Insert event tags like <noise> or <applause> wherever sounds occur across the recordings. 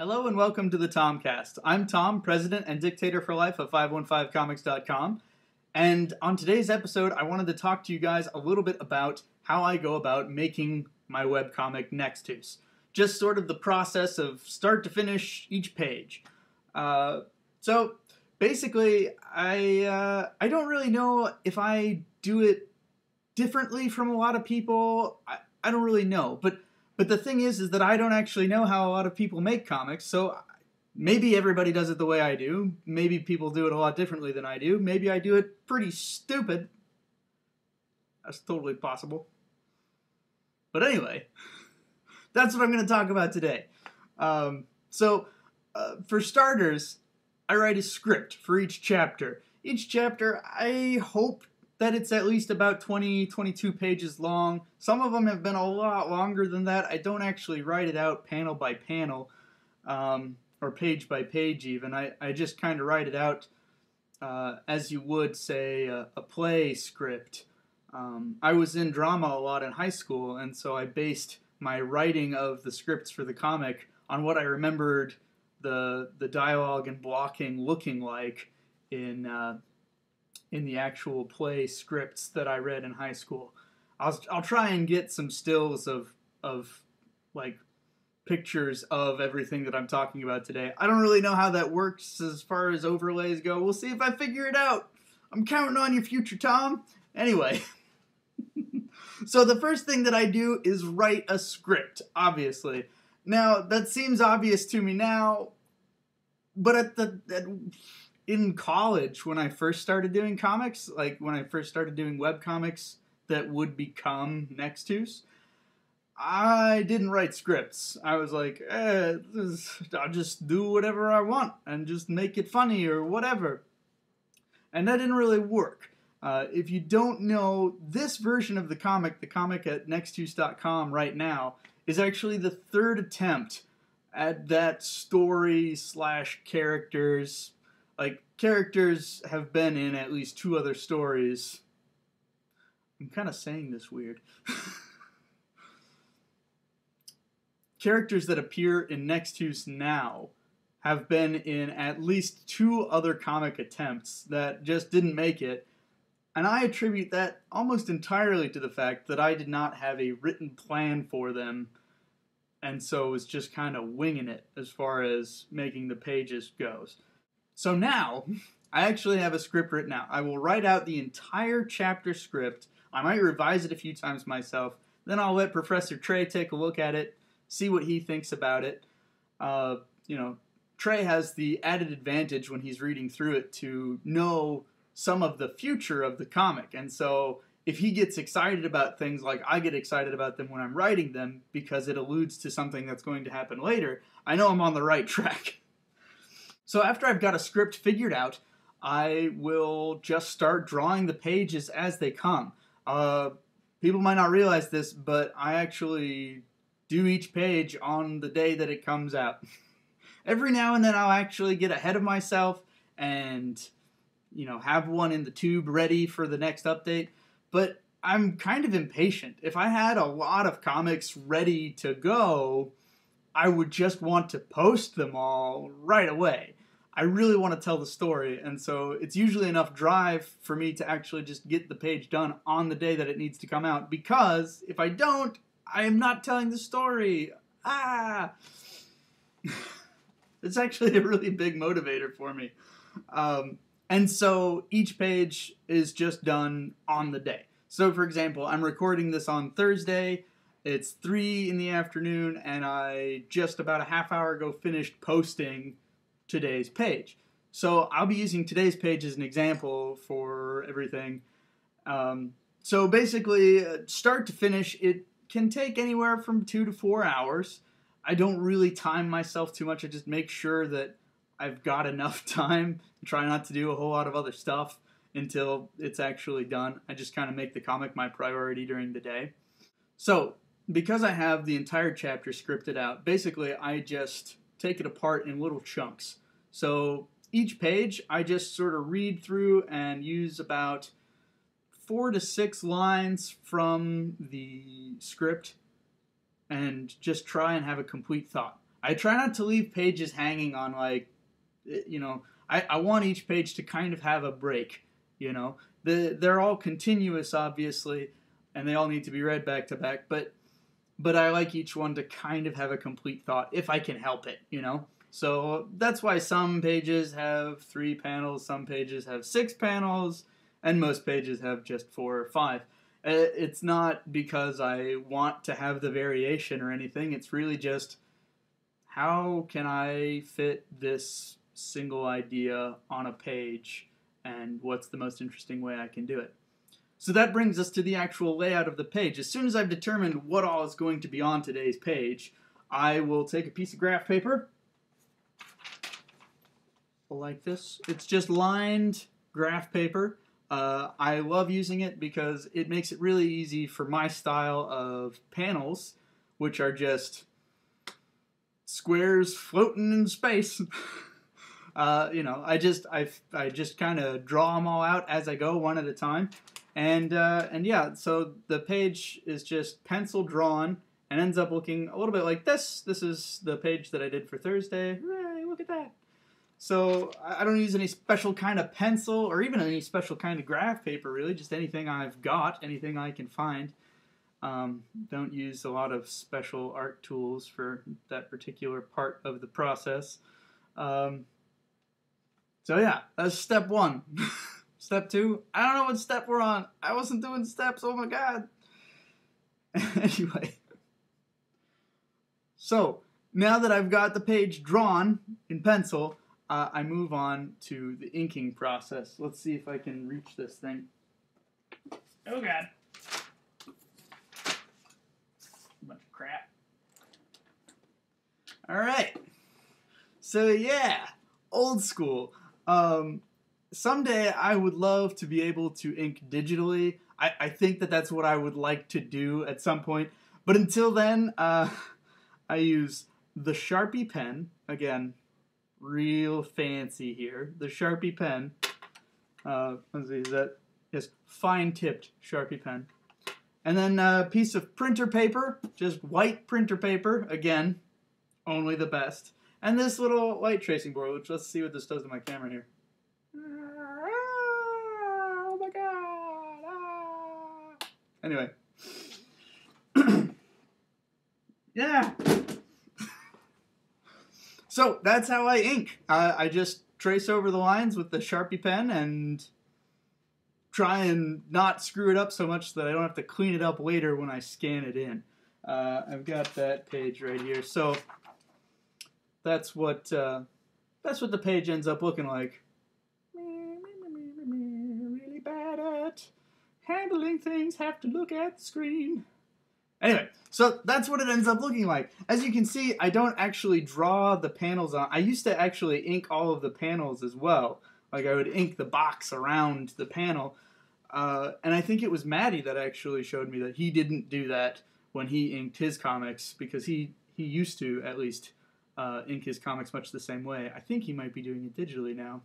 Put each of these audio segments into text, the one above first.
Hello and welcome to the Thomcast. I'm Thom, president and dictator for life of 515comics.com. And on today's episode, I wanted to talk to you guys a little bit about how I go about making my webcomic Nextuus. Just sort of the process of start to finish each page. Uh, so basically, I uh, I don't really know if I do it differently from a lot of people. I, I don't really know, but but the thing is, is that I don't actually know how a lot of people make comics. So maybe everybody does it the way I do. Maybe people do it a lot differently than I do. Maybe I do it pretty stupid. That's totally possible. But anyway, <laughs> that's what I'm going to talk about today. Um, so, uh, for starters, I write a script for each chapter. Each chapter, I hope that it's at least about 20, 22 pages long. Some of them have been a lot longer than that. I don't actually write it out panel by panel um, or page by page, even. I, I just kind of write it out uh, as you would, say, a, a play script. Um, I was in drama a lot in high school, and so I based my writing of the scripts for the comic on what I remembered the the dialogue and blocking looking like in uh, in the actual play scripts that I read in high school. I'll I'll try and get some stills of of like pictures of everything that I'm talking about today. I don't really know how that works as far as overlays go. We'll see if I figure it out. I'm counting on you, future Thom. Anyway. <laughs> so the first thing that I do is write a script, obviously. Now, that seems obvious to me now, but at the at, in college when I first started doing comics, like when I first started doing web comics that would become Nextuus, I didn't write scripts. I was like, eh, this, I'll just do whatever I want and just make it funny or whatever. And that didn't really work. Uh, if you don't know, this version of the comic, the comic at nextuus.com right now, is actually the third attempt at that story slash characters like characters have been in at least two other stories. I'm kind of saying this weird. <laughs> characters that appear in Nextuus now have been in at least two other comic attempts that just didn't make it. And I attribute that almost entirely to the fact that I did not have a written plan for them, and so was just kind of winging it as far as making the pages goes. So now, I actually have a script written out. I will write out the entire chapter script. I might revise it a few times myself. Then I'll let Professor Trey take a look at it, see what he thinks about it. Uh, you know, Trey has the added advantage when he's reading through it to know some of the future of the comic. And so if he gets excited about things like I get excited about them when I'm writing them because it alludes to something that's going to happen later, I know I'm on the right <laughs> track. So after I've got a script figured out, I will just start drawing the pages as they come. Uh, people might not realize this, but I actually do each page on the day that it comes out. <laughs> Every now and then I'll actually get ahead of myself and you know have one in the tube ready for the next update, but I'm kind of impatient. If I had a lot of comics ready to go, I would just want to post them all right away. I really want to tell the story, and so it's usually enough drive for me to actually just get the page done on the day that it needs to come out. Because if I don't, I am not telling the story. Ah, <laughs> it's actually a really big motivator for me. Um, and so each page is just done on the day. So, for example, I'm recording this on Thursday. It's three in the afternoon, and I just about a half hour ago finished posting today's page. So I'll be using today's page as an example for everything. Um, so basically, uh, start to finish, it can take anywhere from two to four hours. I don't really time myself too much. I just make sure that I've got enough <laughs> time. To try not to do a whole lot of other stuff until it's actually done. I just kind of make the comic my priority during the day. So, because I have the entire chapter scripted out, basically I just take it apart in little chunks. So each page I just sort of read through and use about four to six lines from the script and just try and have a complete thought. I try not to leave pages hanging on like, eh, you know, I, I want each page to kind of have a break. You know, the they're all continuous, obviously, and they all need to be read back to back. But but I like each one to kind of have a complete thought if I can help it. You know. So that's why some pages have three panels, some pages have six panels, and most pages have just four or five. Uh, it's not because I want to have the variation or anything. It's really just how can I fit this single idea on a page and what's the most interesting way I can do it. So that brings us to the actual layout of the page. As soon as I've determined what all is going to be on today's page, I will take a piece of graph paper like this. It's just lined graph paper. Uh, I love using it because it makes it really easy for my style of panels, which are just squares floating in space. <laughs> uh, you know, I just I I just kind of draw them all out as I go, one at a time, and uh, and yeah, so the page is just pencil drawn and ends up looking a little bit like this. This is the page that I did for Thursday. Hooray, look at that. So I don't use any special kind of pencil or even any special kind of graph paper, really. Just anything I've got, anything I can find. Um, don't use a lot of special art tools for that particular part of the process. Um, so yeah, that's step one. <laughs> step two, I don't know what step we're on. I wasn't doing steps. Oh my god. <laughs> anyway, so now that I've got the page drawn in pencil, uh, I move on to the inking process. Let's see if I can reach this thing. Oh god. Bunch of crap. Alright. So yeah, old school. Um, someday I would love to be able to ink digitally. I, I think that that's what I would like to do at some point. But until then, uh, <laughs> I use the Sharpie pen. Again, real fancy here. The Sharpie pen. Uh, let's see, is that is fine tipped Sharpie pen. And then a piece of printer paper, just white printer paper, again, only the best. And this little light tracing board, which let's see what this does to my camera here. Oh my god! Ah. Anyway. <clears throat> yeah. So that's how I ink. I just trace over the lines with the Sharpie pen and try and not screw it up so much that I don't have to clean it up later when I scan it in. Uh, I've got that page right here. So that's what uh, that's what the page ends up looking like. Really bad at handling things. Have to look at the screen. Anyway, so that's what it ends up looking like. As you can see, I don't actually draw the panels on. I used to actually ink all of the panels as well. Like I would ink the box around the panel. Uh, and I think it was Maddie that actually showed me that he didn't do that when he inked his comics because he, he used to, at least, uh, ink his comics much the same way. I think he might be doing it digitally now.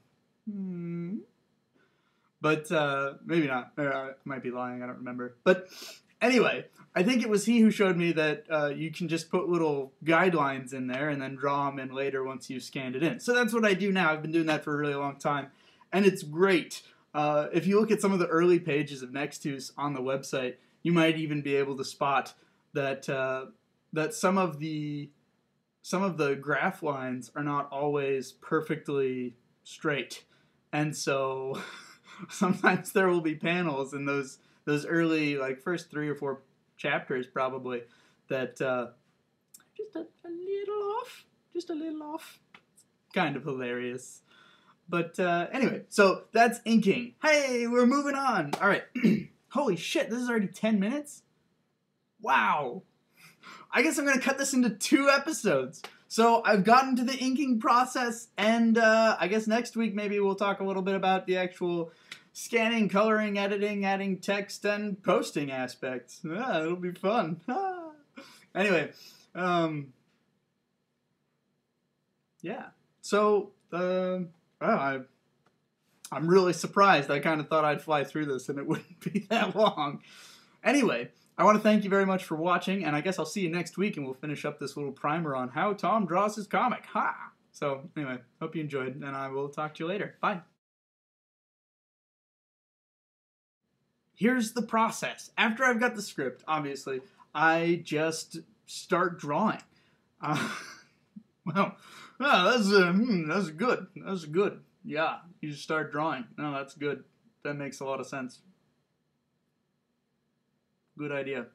Hmm. But uh, maybe not. I might be lying. I don't remember. But Anyway, I think it was he who showed me that uh, you can just put little guidelines in there and then draw them in later once you've scanned it in. So that's what I do now. I've been doing that for a really long time, and it's great. Uh, if you look at some of the early pages of Nextuus on the website, you might even be able to spot that uh, that some of the some of the graph lines are not always perfectly straight, and so <laughs> sometimes there will be panels in those those early like first three or four chapters probably that uh, just a, a little off, just a little off. kind of hilarious. But uh, anyway, so that's inking. Hey, we're moving on. All right. <clears throat> Holy shit, this is already 10 minutes? Wow. I guess I'm going to cut this into two episodes. So I've gotten to the inking process, and uh, I guess next week maybe we'll talk a little bit about the actual scanning, coloring, editing, adding text, and posting aspects. Yeah, it'll be fun. <laughs> anyway, um, yeah. So, uh, I, I'm really surprised. I kind of thought I'd fly through this and it <laughs> wouldn't be that long. Anyway, I want to thank you very much for watching, and I guess I'll see you next week, and we'll finish up this little primer on how Thom draws his comic. Ha! So, anyway, hope you enjoyed, and I will talk to you later. Bye. Here's the process. After I've got the script, obviously, I just start drawing. Uh, <laughs> well, that's uh, hmm, that's good. That's good. Yeah, you just start drawing. No, that's good. That makes a lot of sense. Good idea.